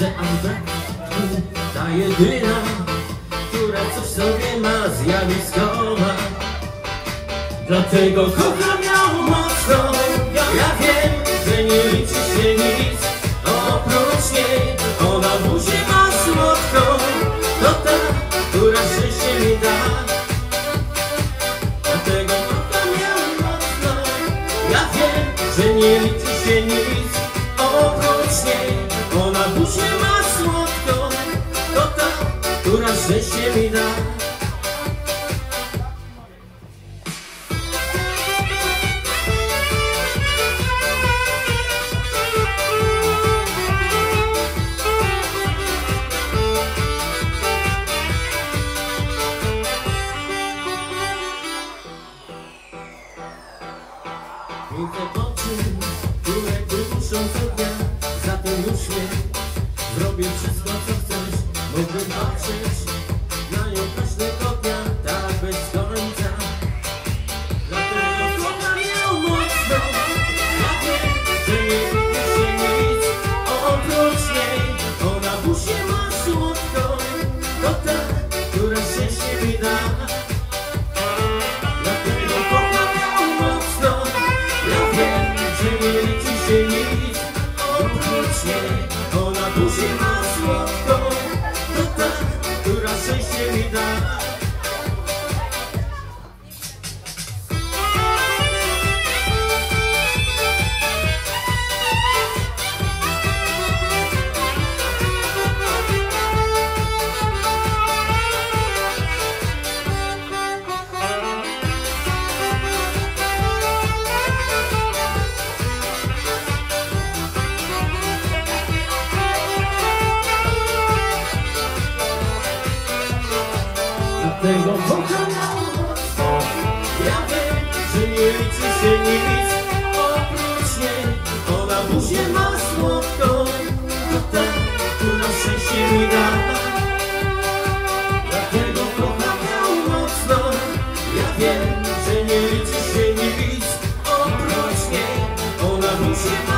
że Albert ta jedyna, która coś w sobie ma zjawiskowa. Dlatego kocham ją mocno, ja wiem, że nie liczy się nic oprócz niej. Ona buzi ma słodką, to ta, która szczęście mi da. Dlatego kocham ją mocno, ja wiem, że nie liczy się nic szczęście mi da. Piękne oczy, które duszą co dnia Za ten uśmiech zrobię wszystko co chcesz Mógłbym patrzeć wiem, że nie liczy się Ją mocno Ja wiem, że nie liczy się nic. Oprócz niej Ona w buzie ma słodką To ta, która szczęście mi da. Dlatego kocham ją mocno. Ja wiem, że nie liczy się nic. Oprócz niej Ona w buzie ma